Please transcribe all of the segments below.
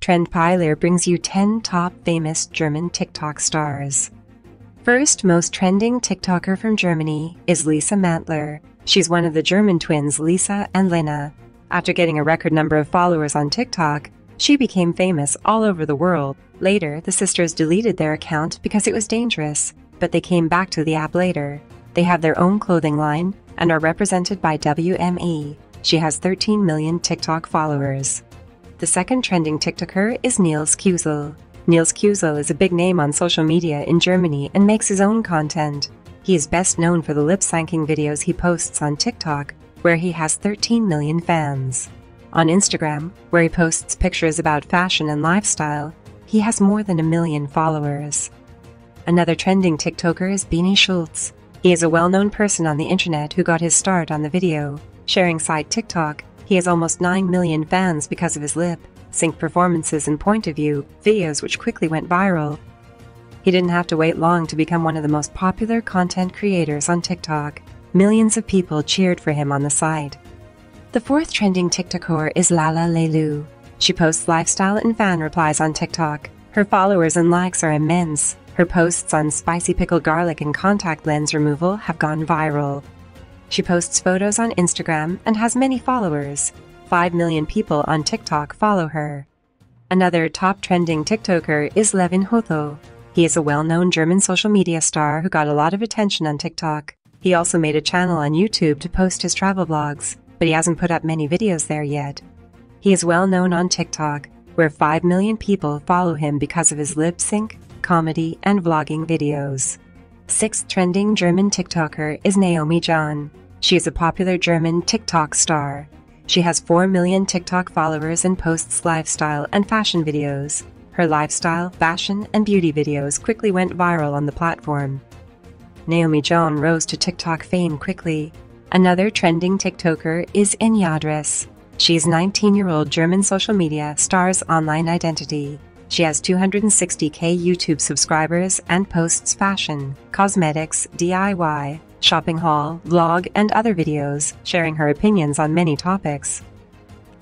Trendpiler brings you 10 top famous German TikTok stars. First most trending TikToker from Germany is Lisa Mantler. She's one of the German twins Lisa and Lena. After getting a record number of followers on TikTok, she became famous all over the world. Later, the sisters deleted their account because it was dangerous, but they came back to the app later. They have their own clothing line and are represented by WME. She has 13 million TikTok followers. The second trending TikToker is Nils Kuesel. Nils Kuesel is a big name on social media in Germany and makes his own content. He is best known for the lip syncing videos he posts on TikTok, where he has 13 million fans. On Instagram, where he posts pictures about fashion and lifestyle, he has more than a million followers. Another trending TikToker is Bene Schulz. He is a well known person on the internet who got his start on the video. Sharing site TikTok, he has almost 9 million fans because of his lip, sync performances, and point of view videos, which quickly went viral. He didn't have to wait long to become one of the most popular content creators on TikTok. Millions of people cheered for him on the site. The fourth trending TikToker is Lala Leluu. She posts lifestyle and fan replies on TikTok. Her followers and likes are immense. Her posts on spicy pickled garlic and contact lens removal have gone viral. She posts photos on Instagram and has many followers. 5 million people on TikTok follow her. Another top trending TikToker is Levin Hotho. He is a well known German social media star who got a lot of attention on TikTok. He also made a channel on YouTube to post his travel vlogs but he hasn't put up many videos there yet. He is well known on TikTok, where 5 million people follow him because of his lip sync, comedy, and vlogging videos. Sixth trending German TikToker is Naomi John. She is a popular German TikTok star. She has 4 million TikTok followers and posts lifestyle and fashion videos. Her lifestyle, fashion, and beauty videos quickly went viral on the platform. Naomi John rose to TikTok fame quickly, Another trending TikToker is Inyadris. She's 19-year-old German social media star's online identity. She has 260k YouTube subscribers and posts fashion, cosmetics, DIY, shopping haul, vlog, and other videos, sharing her opinions on many topics.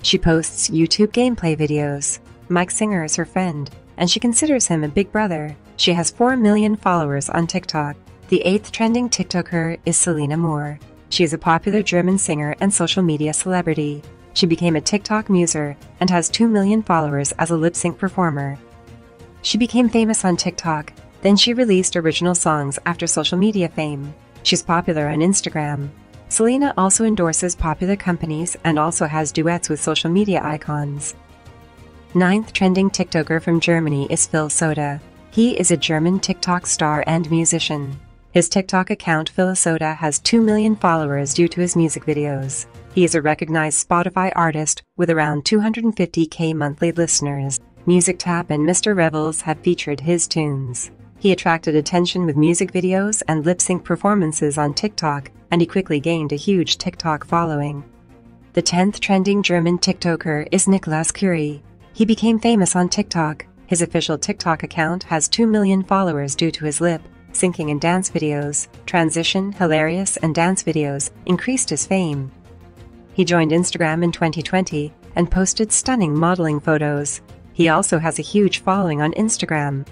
She posts YouTube gameplay videos. Mike Singer is her friend, and she considers him a big brother. She has 4 million followers on TikTok. The eighth trending TikToker is Selina Mour. She is a popular German singer and social media celebrity. She became a TikTok muser and has 2 million followers as a lip sync performer. She became famous on TikTok, then she released original songs after social media fame. She's popular on Instagram. Selina also endorses popular companies and also has duets with social media icons. Ninth trending TikToker from Germany is Phil Soda. He is a German TikTok star and musician. His TikTok account, Philosoda, has 2 million followers due to his music videos. He is a recognized Spotify artist with around 250k monthly listeners. Music Tap and Mr. Revels have featured his tunes. He attracted attention with music videos and lip sync performances on TikTok, and he quickly gained a huge TikTok following. The 10th trending German TikToker is Nicolas Curie. He became famous on TikTok. His official TikTok account has 2 million followers due to his lip syncing and dance videos, transition, hilarious, and dance videos increased his fame. He joined Instagram in 2020 and posted stunning modeling photos. He also has a huge following on Instagram.